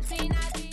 quarantine. I be